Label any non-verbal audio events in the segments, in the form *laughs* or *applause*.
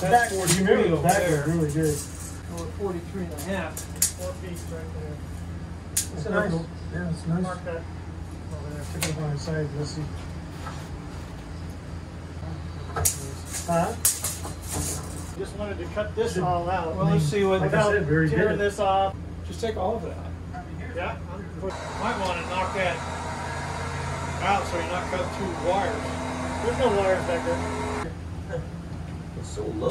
That's back, 43 remember the over back there. is really good. Oh, or 43 and a half. Four feet right there. It's a nice, Yeah, it's nice. mark that. Over there, take it on the side, let's see. Huh? Just wanted to cut this all out. Well, let's see what, Like Without said, very tearing good. this off. just take all of it out. Yeah. Might want to knock that out so you're not cutting two wires. There's no wires back there. It's so low.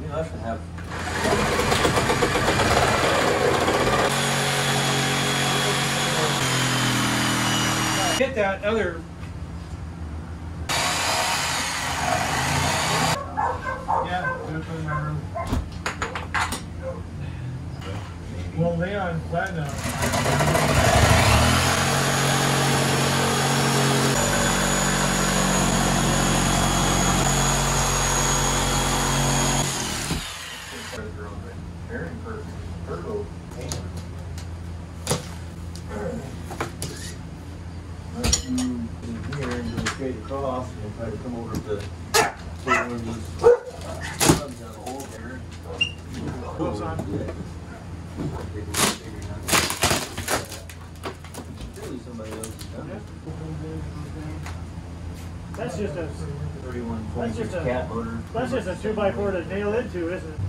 You know, I should have. Get that other, Yeah, do it in my room. Well, Leon Platinum. Aaron for turbo painter. Unless you in here and go straight across and try to come over to to one of these plugs down the hole there. Close on. Surely somebody else has done it. That's just a, Thirty-one That's just twenty-six a- cat motor. that's just a two by four to nail into, isn't it?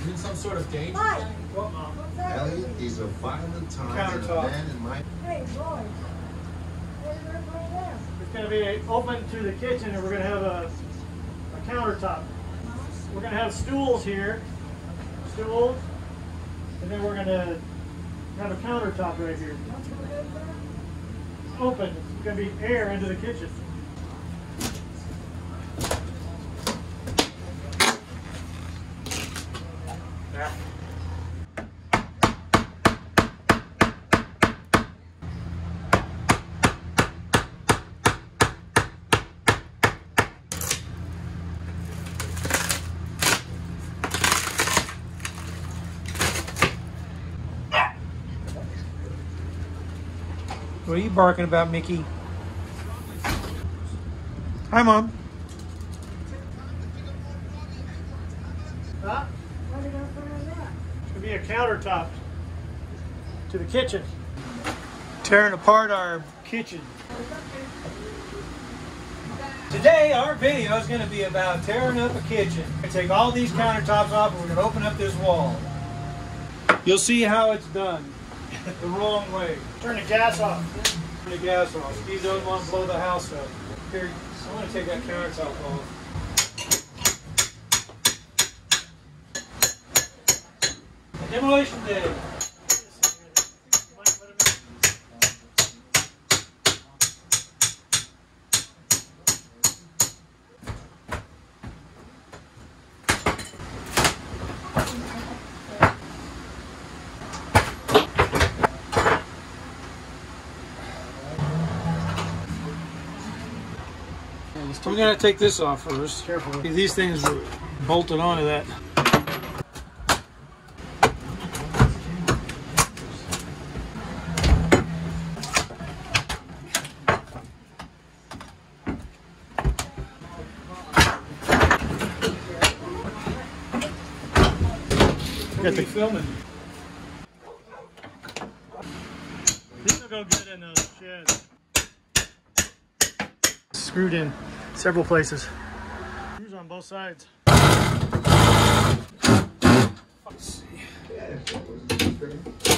is it some sort of danger? Mike, What, Mom? what's that? Elliot, these are violent times and a Countertop. man in my Hey, boy. What are you gonna put in there? It's gonna be open to the kitchen and we're gonna have a, a countertop. We're gonna have stools here, stools, and then we're gonna have a countertop right here. Open, it's gonna be air into the kitchen. You barking about, Mickey? Hi, Mom. Huh? What are you gonna put in there? It's gonna be a countertop to the kitchen. Tearing apart our Kitchen. Today, our video is going to be about tearing up a kitchen. We're going to take all these countertops off and we're going to open up this wall. You'll see how it's done the wrong way. Turn the gas off. Turn the gas off. Steve doesn't want to blow the house up. Here, I'm going to take that countertop off. Demolition day. We're gonna take this off first. Careful. These things are bolted onto that. Got the filming. Several places. Screws on both sides. Screw.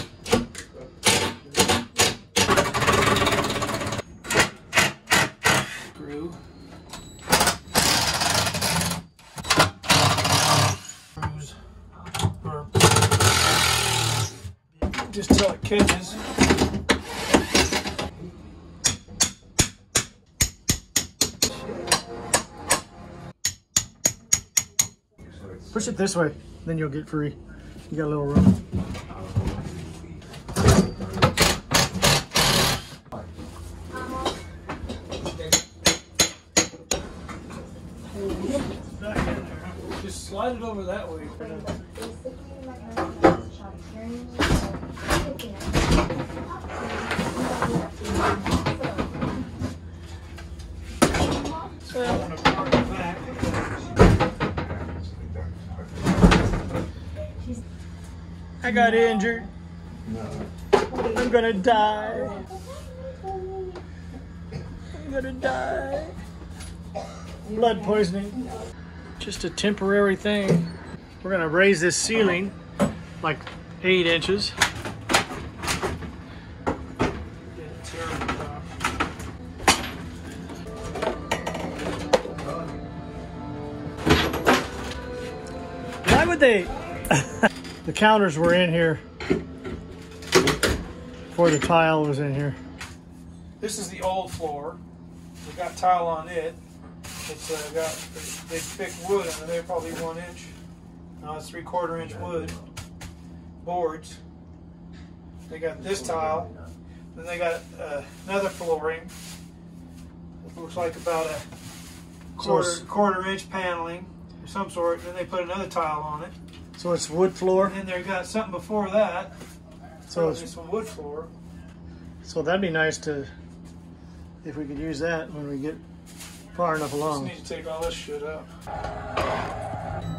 This way, then you'll get free. You got a little room. Just slide it over that way. Basically, like, I'm just trying to carry me, so, taking it. I got injured. I'm gonna die. I'm gonna die. Blood poisoning. Just a temporary thing. We're gonna raise this ceiling like eight inches. Why would they? *laughs* the counters were in here before the tile was in here. This is the old floor. We got tile on it. It's uh, got big thick wood under there, probably one inch. No, it's three quarter inch wood boards. They got this tile. Then they got uh, another flooring. It looks like about a quarter quarter inch paneling of some sort. Then they put another tile on it. So it's wood floor. And then they got something before that. So it's wood floor. so that'd be nice to if we could use that when we get far enough Just along. need to take all this shit out.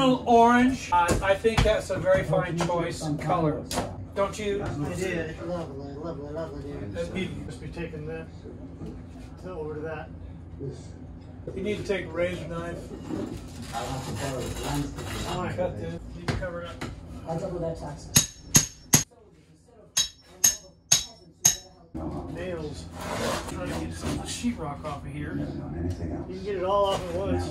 Original orange. Uh, I think that's a very fine choice in color. Don't you? It is. Lovely, lovely, lovely, dude. That'd be- Must be taking that to over to that. You need to take a razor knife. I Oh, I Cut this. Need to cover it up. I'll double that taxes. nails. Trying to get some sheetrock off of here. You can get it all off at once.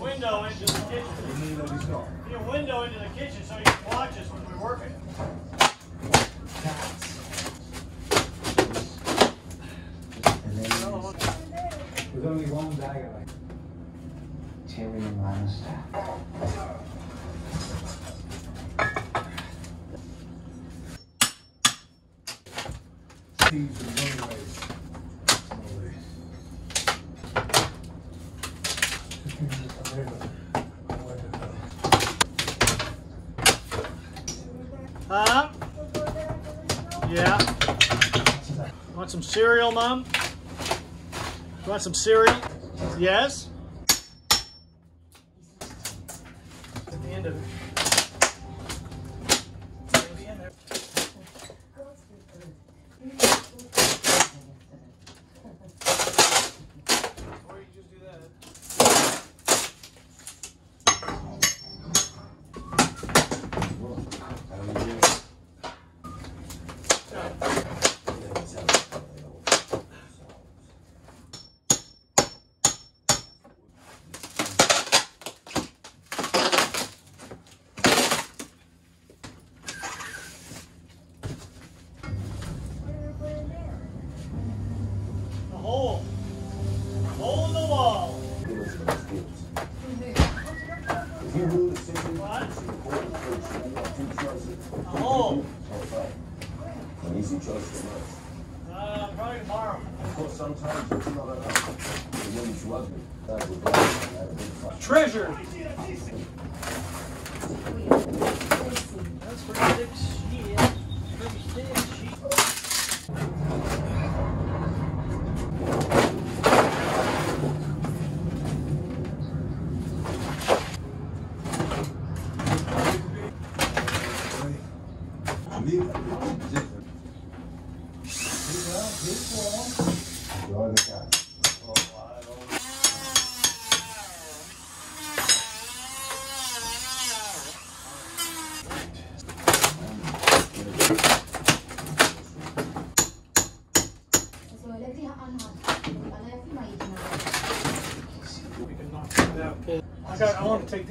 window into the kitchen. Be a window into the kitchen so you can watch us when we're working. There's only one bag of it. Tyrion Lannister. Yeah. Want some cereal, Mom? Want some cereal? Yes? At the end of it. It'll be in there. Or you just do that. A hole. A hole in the wall. What? A hole. Easy choice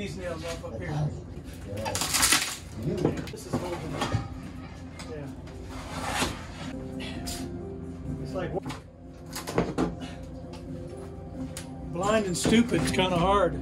these nails off up here. This is holding. Yeah. It's like Blind and stupid. It's kind of hard.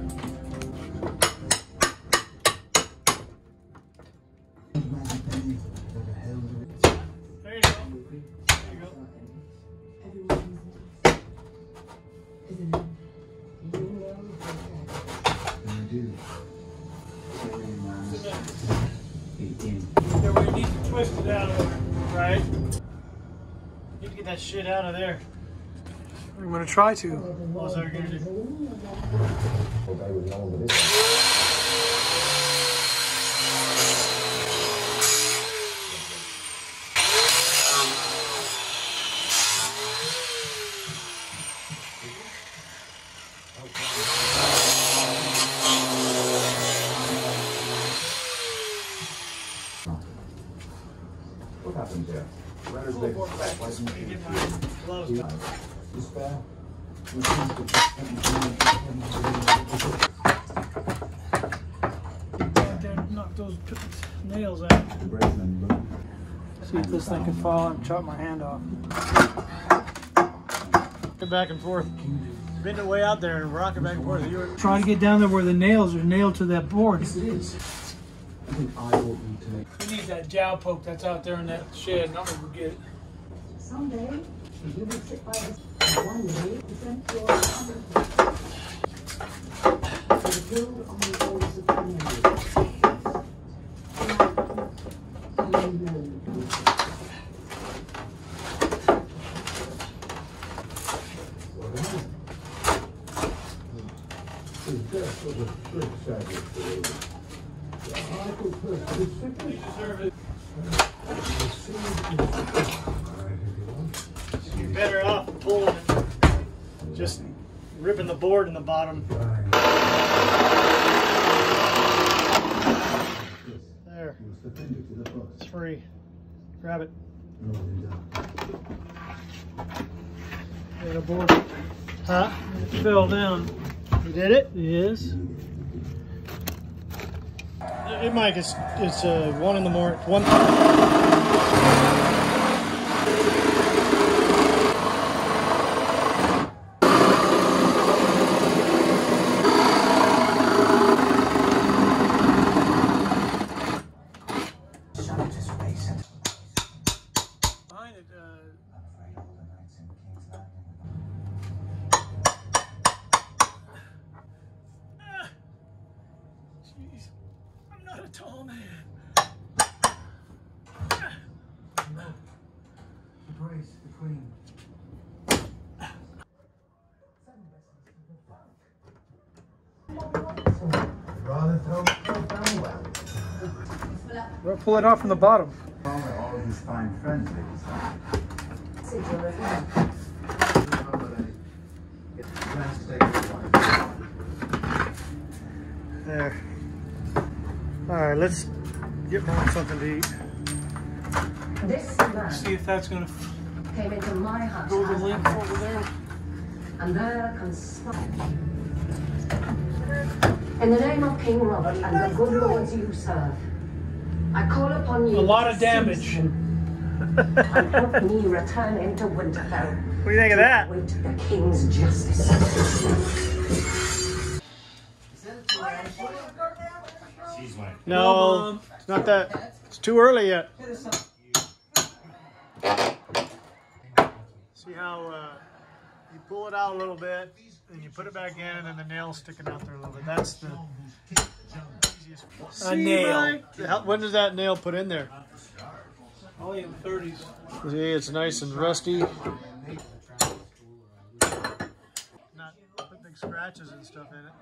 Try to. What's that gonna do? Hope I would know, but it's. What happened there? Renter's big back license. Get my gloves back. This bad? Right there, knock those p- nails out. See if this thing can fall and chop my hand off. Get back and forth. Bend it way out there and rock it back and forth. You were Try to get down there where the nails are nailed to that board. Yes, it is. I think I ought to make. We need that jowl poke that's out there in that shed, and I'm gonna go get it. Someday, you will sit by the one day, the front the bottom. There. It's free. Grab it. Get aboard. Huh? It fell down. You did it? Yes. Hey, Mike, it's, it's uh, 1 in the morning. 1 pull it off from the bottom. All, all his fine friends, ladies. Sit your hand. There. All right, let's get Mom something to eat. This man See if that's gonna came into my house go the as a length over there. and there conspired. In the name of King Robert and the good lords you serve, I call upon you. A lot of damage. *laughs* And help me return into Winterfell. What do you think of that? Wait the king's justice. No, it's not that. It's too early yet. See how uh, you pull it out a little bit, and you put it back in, and then the nail's sticking out there a little bit. That's the. A nail. How- When does that nail put in there? Only in the 30s. See, it's nice and rusty. Not put big scratches and stuff in it.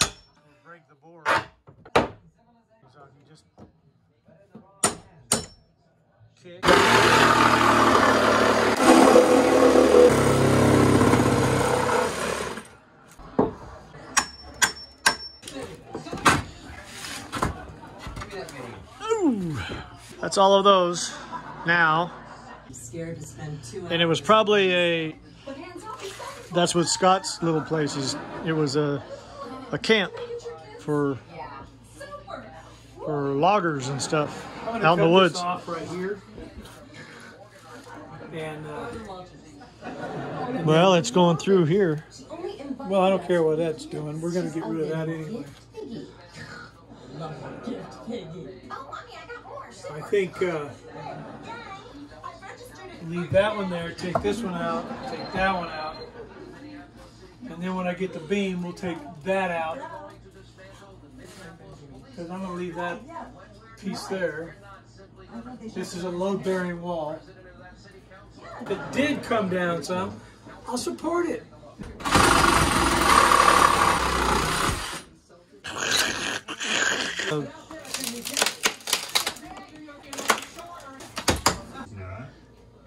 It'll break the board. So you just kick. That's all of those now. Scared to spend two And it was probably a. That's what Scott's little place is. It was a, a camp for for loggers and stuff out in the woods. Off right here. And uh, Well, it's going through here. well, I don't care what that's doing. We're gonna get rid of that anyway. I think uh, leave that one there. Take this one out. Take that one out. And then when I get the beam, we'll take that out. Because I'm gonna leave that piece there. This is a load-bearing wall. If it did come down some, I'll support it.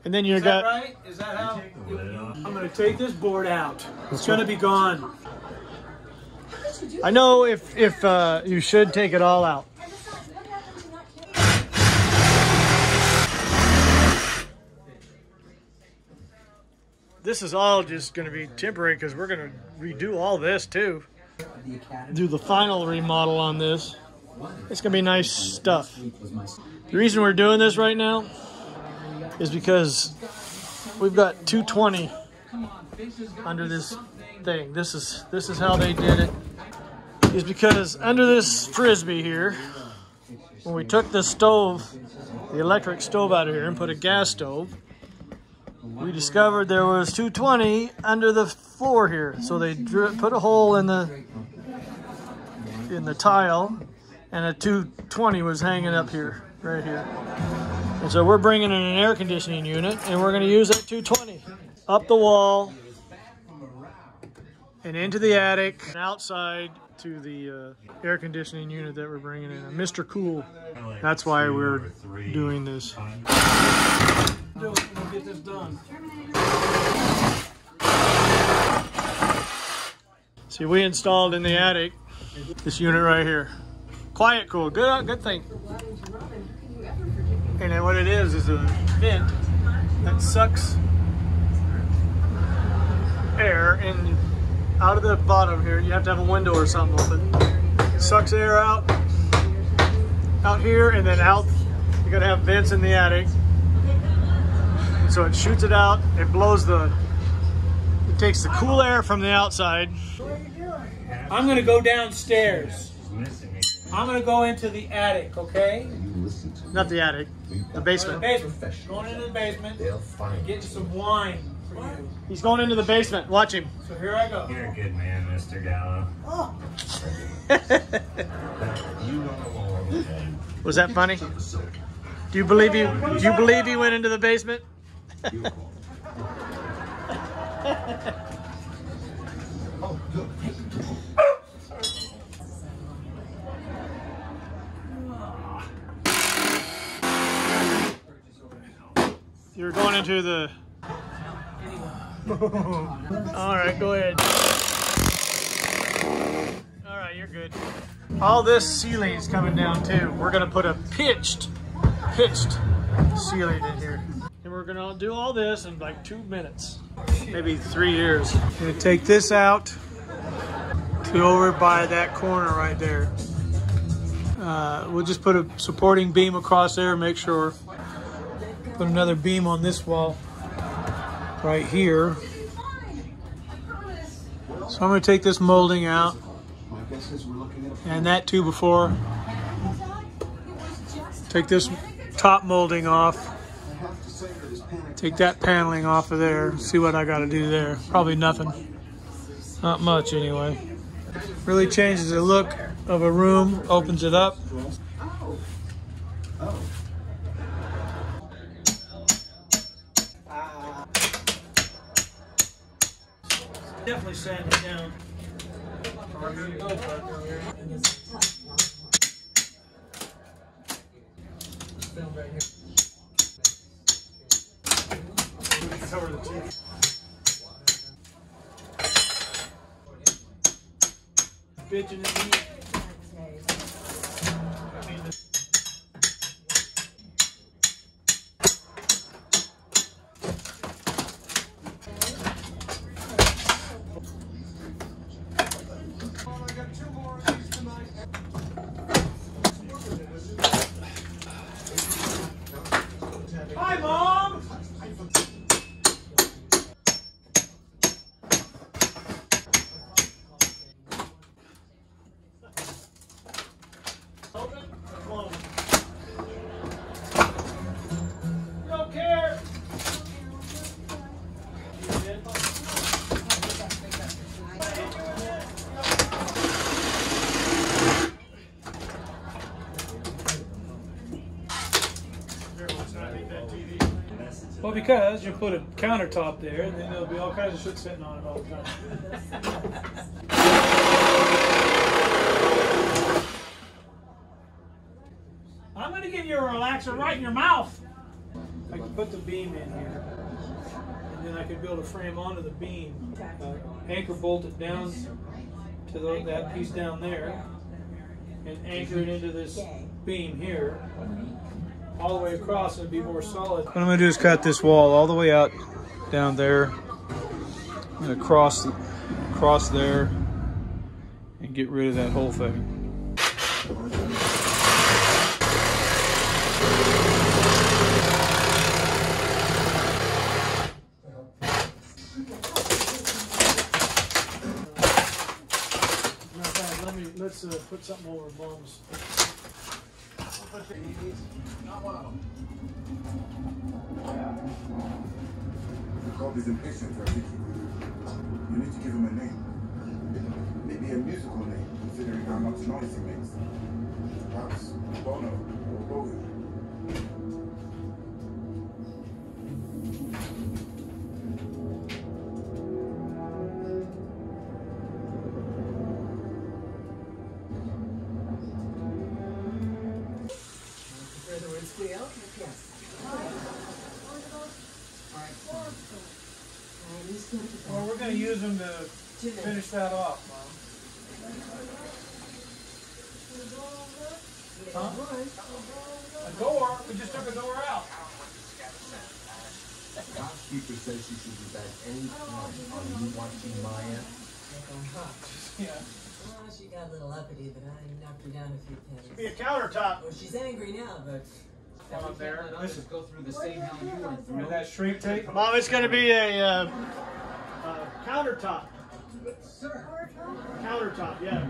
And then you Is that got. right? Is that how? I'm gonna take this board out. It's gonna be gone. I know if if uh, you should take it all out. This is all just going to be temporary because we're going to redo all this too. Do the final remodel on this. It's going to be nice stuff. The reason we're doing this right now is because we've got 220 under this thing. This is this is how they did it. Is because under this frisbee here, when we took the stove, the electric stove out of here and put a gas stove, we discovered there was 220 under the floor here. So they dri- put a hole in the in the tile, and a 220 was hanging up here, right here. And so we're bringing in an air conditioning unit, and we're going to use that 220 up the wall and into the attic and outside to the uh, air conditioning unit that we're bringing in. Mr. Cool. That's why we're doing this. See, we installed in the attic this unit right here. Quiet cool, good, good thing. And then what it is is a vent that sucks air in out of the bottom here. You have to have a window or something open. Sucks air out out here and then out. You gotta have vents in the attic. So it shoots it out. It blows the. It takes the cool air from the outside. I'm gonna go downstairs. I'm gonna go into the attic, okay? Not the attic, the Or basement. the basement. Going into the basement. and Getting some wine for you. He's going into the basement. Watch him. So here I go. You're a good man, Mr. Gallo. *laughs* Was that funny? Do you believe he? Do you believe he went into the basement? *laughs* going into the. All right, go ahead. All right, you're good. All this ceiling is coming down too. We're gonna put a pitched, pitched ceiling in here. And we're gonna do all this in like two minutes, maybe three years. Gonna take this out to over by that corner right there. Uh, we'll just put a supporting beam across there, make sure. Put another beam on this wall right here. So I'm gonna take this molding out and that too before. Take this top molding off. To Take that paneling off of there. See what I gotta do there. Probably nothing. Not much anyway. Really changes the look of a room, opens it up. Hi, Mom! Well, because you put a countertop there, and then there'll be all kinds of shit sitting on it all the time. I'm gonna give you a relaxer right in your mouth. I can put the beam in here, and then I could build a frame onto the beam, uh, anchor bolt it down to the, that piece down there, and anchor it into this beam here, all the way across, and be more solid. What I'm gonna do is cut this wall all the way out down there. I'm gonna cross, cross there, and get rid of that whole thing. Matter of fact, let me, let's uh, put something over Mom's. Cobb is impatient for a. You need to give him a name. Maybe a musical name, considering how much noise he makes. Perhaps Bono or Bowie. Them to finish that off, Mom. Huh? A door? We just took a door out. Housekeeper says she should be back any time. Are you watching Maya? *laughs* Yeah. Well, she got a little uppity, but I knocked her down a few pennies. Be a countertop. Well, she's angry now, but. On there. Let's just go through the same hell you went through. With that shrink tape? Mom, it's gonna be a, uh, countertop. Countertop, yeah.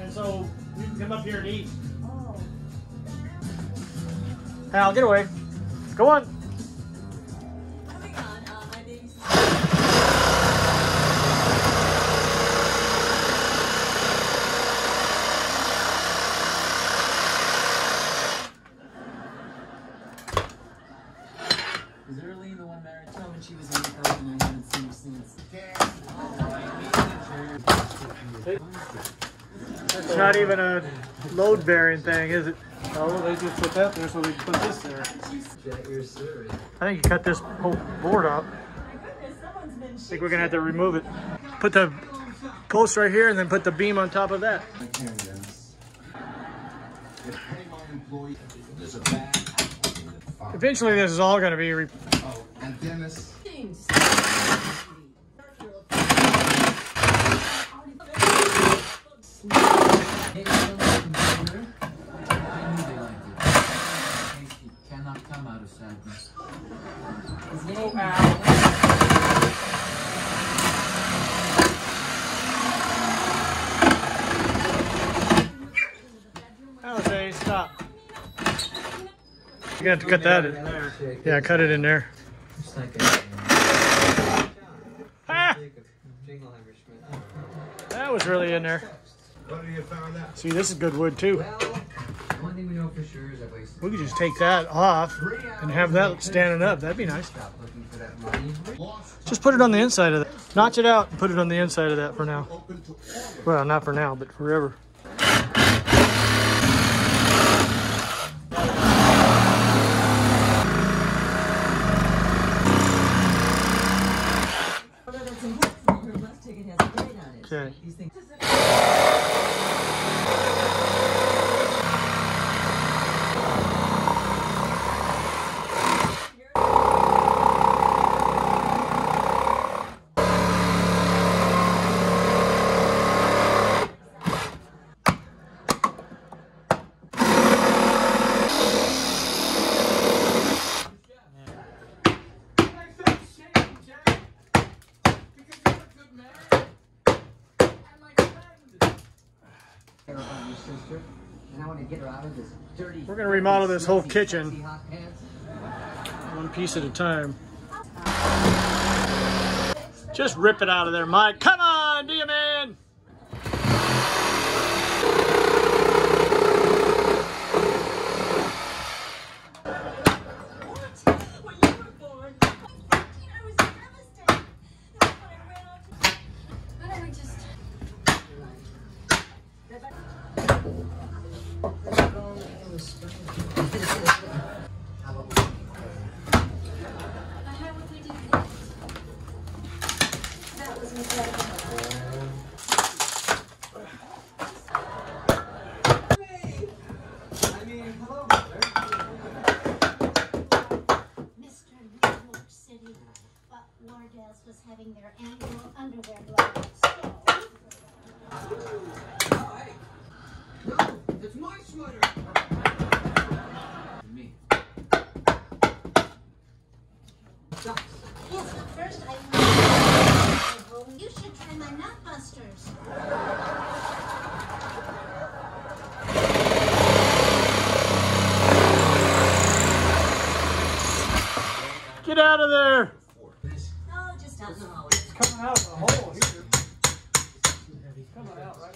And so you can come up here and eat. Oh. Hal, get away. Go on. Moving on, uh, my baby's. Is Earlene the one married to Told when she was in the garden, I haven't seen her since. It's not even a load bearing thing, is it? Oh, they just put that there so they can put this there. That you're serious. I think you cut this whole board up. I think we're gonna have to remove it. Put the post right here and then put the beam on top of that. I can, Dennis. There's a bad Eventually this is all gonna be re Oh, and Dennis. You don't computer? I knew they liked it. Casey cannot come out of sadness. His name Okay, stop. You got to cut that in. Yeah, cut it in there. Ah! That was really in there. What did you found out? See, this is good wood too. One thing we know for sure is I. We could just take that off and have that standing up. That'd be nice. Stop looking for that money. Just put it on the inside of that. Notch it out and put it on the inside of that for now. Well, not for now, but forever. Okay. About your sister, and I want to get her out of this dirty. We're gonna remodel this whole kitchen. sexy hot pants. One piece at a time. Just rip it out of there, Mike. Come Get out of there. Oh, just out in the hallway. It's coming out of the hole here. Coming out right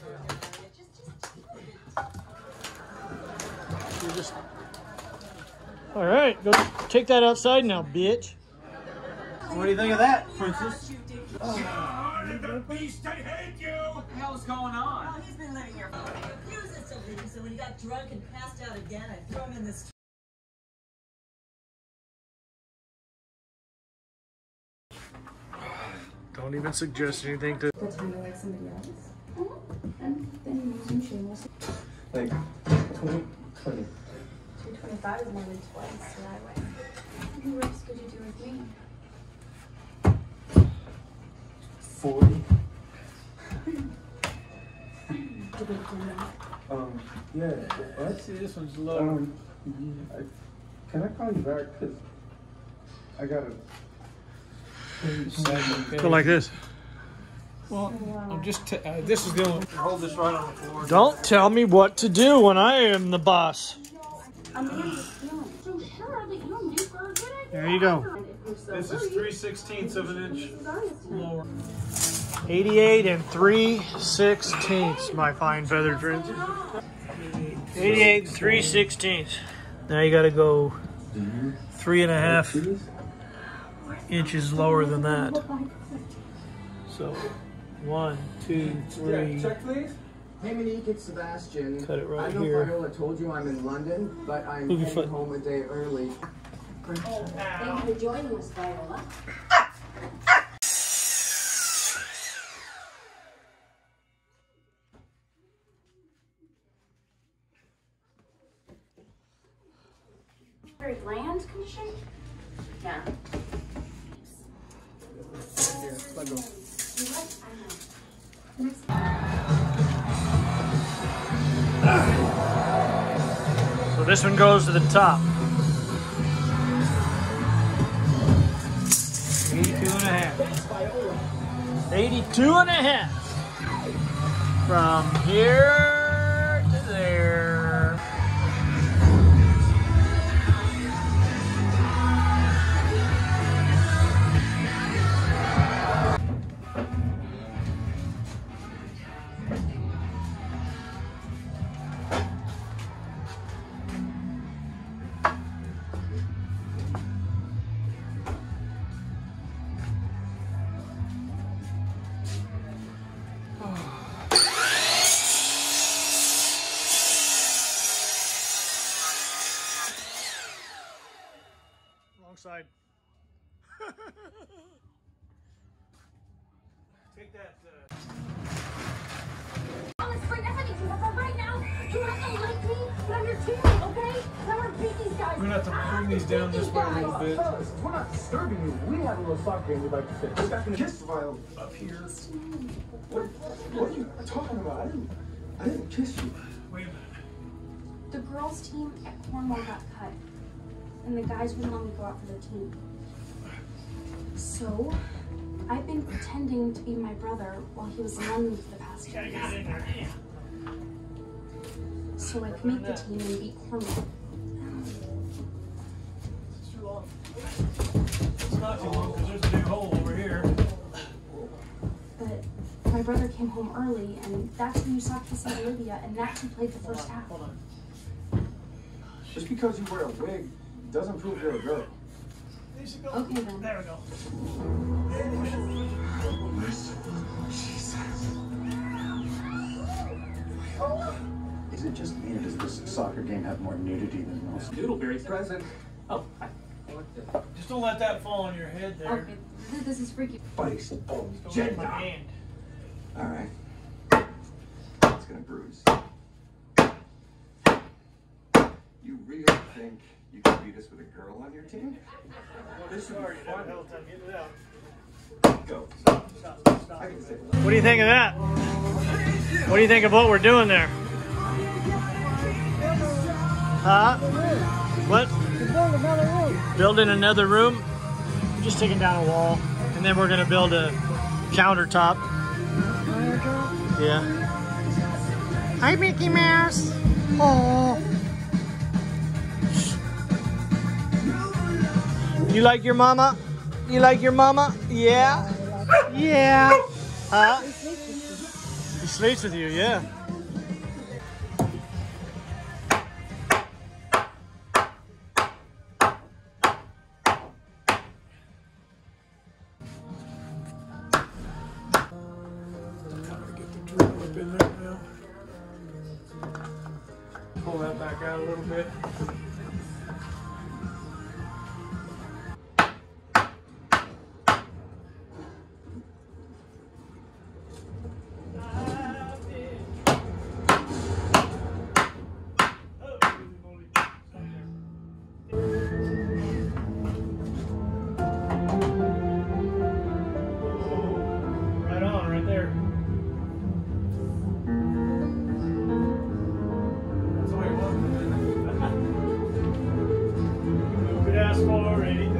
You're just... All right, go take that outside now, bitch. What do you think of that, Princess? oh The beast, I hate you! What the hell's going on? Oh, he's been living here for a few years. So when he got drunk and passed out again, I threw him in this Don't even suggest anything to. That's how you like somebody else. Mm-hmm. And then you use some shameless. Like 20, 20. 225 is more than twice what I weigh. How many reps could you do 40. Did we do that? Um, yeah. What? See, this one's low. Um, I, can I call you back? Cause I gotta. Go like this. Well, I'm just, t- uh, this is the only, hold this right on the floor. Don't tell me what to do when I am the boss. Amanda's feeling so sure that you'll make her a good idea. There you go. This is 3 sixteenths of an inch lower. 88 and 3 sixteenths, my fine feathered friends. 88 and 3 sixteenths. Now you gotta go three and a half inches lower than that. So one, two, three, Check, please. Hey Monique, it's Sebastian. Cut it right I don't know if Viola told you I'm in London, but I'm Move heading home a day early. Thank you for joining us, Viola. This one goes to the top. 82 and a half. 82 and a half. From here soccer game we'd like to finish. We're back in the kiss Viola up here. What, what are you talking about? I didn't, I didn't kiss you. Wait a minute. The girls' team at Cornwall got cut, and the guys wouldn't let me go out for their team. So, I've been pretending to be my brother while he was in London for the past two years. So I could make the team and beat Cornwall. Brother came home early, and that's when you saw kissing Olivia, and that's who played the first half. Hold on. Just because you wear a wig doesn't prove you're a girl. These should go. Okay then. There we go. Is it just me or does this soccer game have more nudity than most? Doodleberry present. Oh, hi. Just don't let that fall on your head there. Okay, this is freaky. Buddies. Don't hit my hand. All right. It's gonna bruise. You really think you can beat us with a girl on your team? This is already done. Hell time getting it out. Go. Stop, stop. I What do you think of that? What do you think of what we're doing there? Huh? What? Building another room. Just taking down a wall. And then we're gonna build a countertop. Yeah. Hi Mickey Mouse. Oh. You like your mama? You like your mama? Yeah. Yeah. Huh? He sleeps with you, yeah. ask for anything.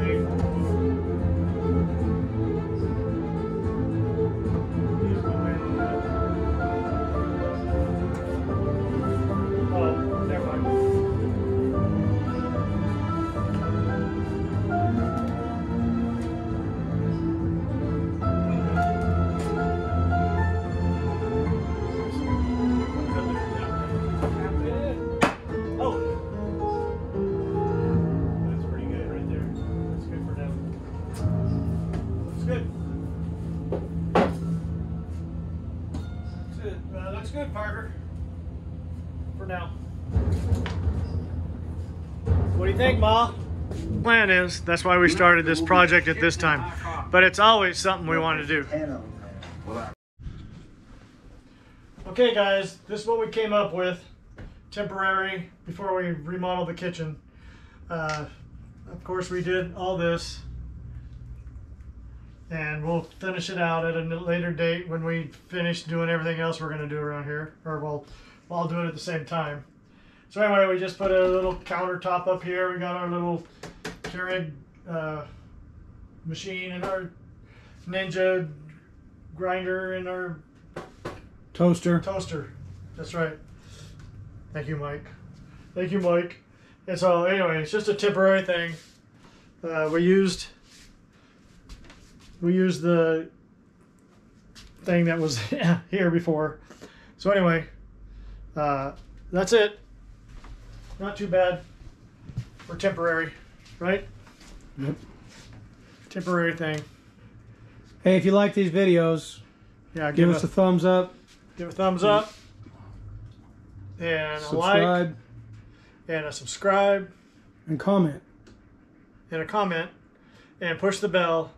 Is that's why we started this project at this time, but it's always something we want to do. Okay, guys, this is what we came up with, temporary before we remodeled the kitchen. Uh, of course, we did all this, and we'll finish it out at a later date when we finish doing everything else we're going to do around here, or we'll, we'll all do it at the same time. So anyway, we just put a little countertop up here. We got our little Keurig uh, machine and our Ninja grinder and our Toaster. toaster. That's right. Thank you, Mike. Thank you, Mike. And so anyway, it's just a temporary thing. Uh, we used we used the thing that was *laughs* here before. So anyway, uh, that's it. Not too bad for temporary, right? Yep. Temporary thing. Hey, if you like these videos, Yeah, give, give, us a, a thumbs up, give a thumbs up and a like subscribe, and a subscribe and comment. and a comment and push the bell